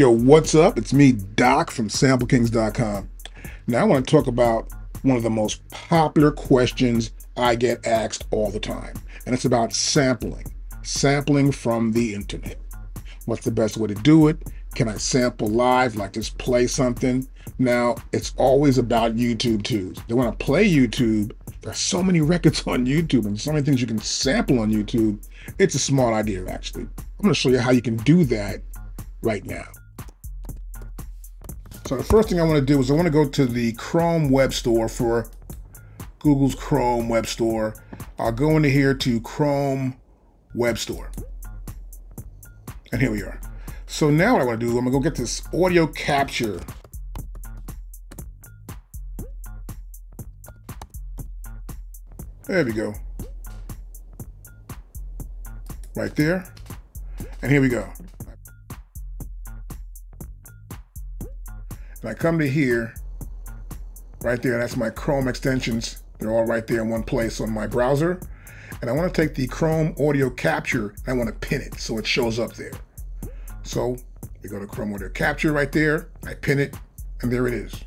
Yo, what's up? It's me, Doc from SampleKings.com. Now I want to talk about one of the most popular questions I get asked all the time, and it's about sampling. Sampling from the internet. What's the best way to do it? Can I sample live, like just play something? Now, it's always about YouTube too. They want to play YouTube. There's so many records on YouTube and so many things you can sample on YouTube. It's a smart idea, actually. I'm going to show you how you can do that right now. So the first thing I want to do is I want to go to the Chrome Web Store for Google's Chrome Web Store. I'll go into here to Chrome Web Store. And here we are. So now what I want to do, I'm going to go get this audio capture. There we go. Right there. And here we go. And I come to here, right there, that's my Chrome extensions. They're all right there in one place on my browser. And I want to take the Chrome audio capture, I want to pin it so it shows up there. So we go to Chrome audio capture right there, I pin it, and there it is.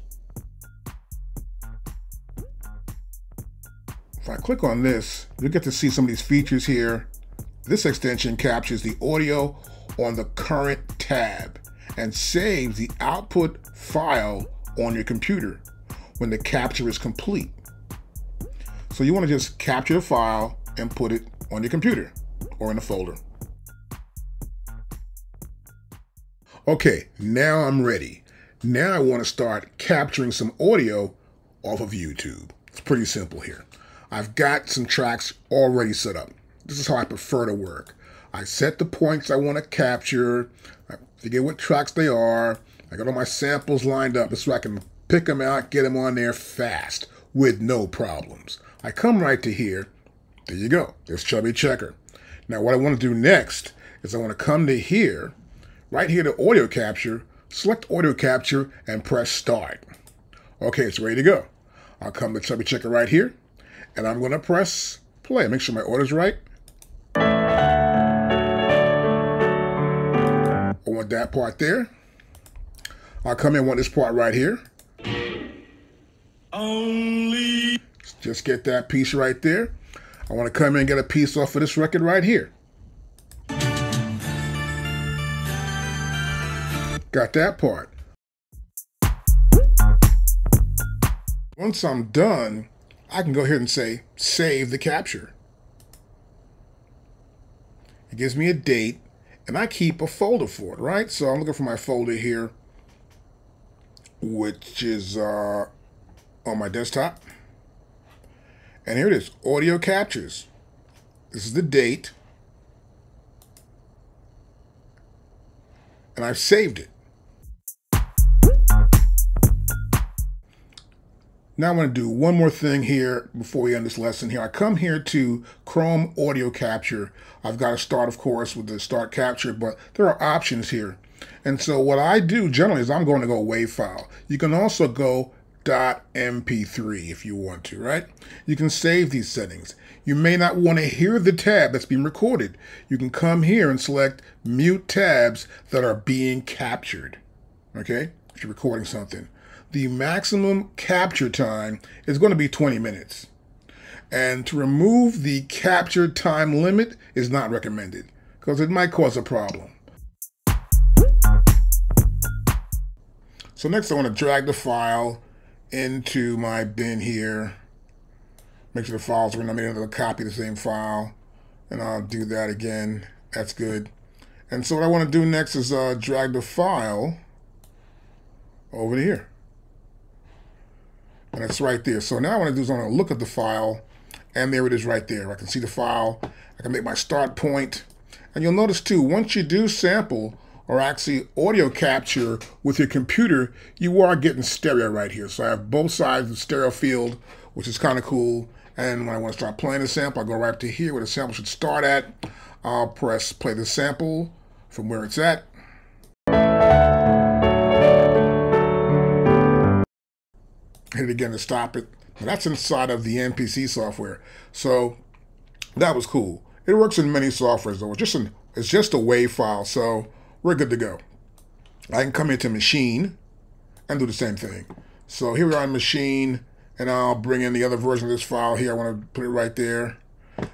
If I click on this, you'll get to see some of these features here. This extension captures the audio on the current tab and saves the output file on your computer when the capture is complete. So you want to just capture the file and put it on your computer or in a folder. Okay, now I'm ready. Now I want to start capturing some audio off of YouTube. It's pretty simple here. I've got some tracks already set up. This is how I prefer to work. I set the points I want to capture. I forget what tracks they are. I got all my samples lined up so I can pick them out, get them on there fast with no problems. I come right to here. There you go. There's Chubby Checker. Now what I want to do next is I want to come to here, right here to audio capture, select audio capture and press start. Okay, it's ready to go. I'll come to Chubby Checker right here and I'm going to press play. Make sure my order's right. Want that part there. I'll come in, want this part right here. Only. Just get that piece right there. I want to come in and get a piece off of this record right here. Got that part. Once I'm done, I can go ahead and say, save the capture. It gives me a date, and I keep a folder for it, right? So I'm looking for my folder here, which is uh, on my desktop. And here it is, audio captures. This is the date. And I've saved it. Now I want to do one more thing here before we end this lesson here. I come here to Chrome Audio Capture. I've got to start, of course, with the Start Capture, but there are options here. And so what I do generally is I'm going to go WAV file. You can also go .mp3 if you want to, right? You can save these settings. You may not want to hear the tab that's being recorded. You can come here and select mute tabs that are being captured, okay? If you're recording something the maximum capture time is going to be 20 minutes. And to remove the capture time limit is not recommended because it might cause a problem. So next I want to drag the file into my bin here. Make sure the files are in. I made another copy of the same file. And I'll do that again. That's good. And so what I want to do next is uh, drag the file over here. And it's right there. So now I want to do is I want to look at the file and there it is right there. I can see the file. I can make my start point. And you'll notice too, once you do sample or actually audio capture with your computer, you are getting stereo right here. So I have both sides of the stereo field, which is kind of cool. And when I want to start playing the sample, I go right to here where the sample should start at. I'll press play the sample from where it's at. Hit it again to stop it. And that's inside of the MPC software. So that was cool. It works in many softwares though. It's just an it's just a WAV file, so we're good to go. I can come into Maschine and do the same thing. So here we are in Maschine and I'll bring in the other version of this file here. I want to put it right there.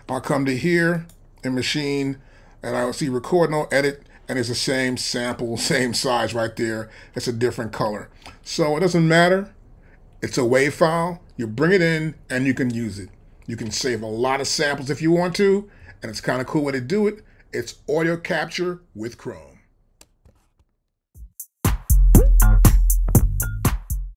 I'll come to here in Maschine and I'll see record no edit and it's the same sample, same size right there. It's a different color. So it doesn't matter. It's a WAV file. You bring it in and you can use it. You can save a lot of samples if you want to, and it's kind of cool way to do it. It's audio capture with Chrome.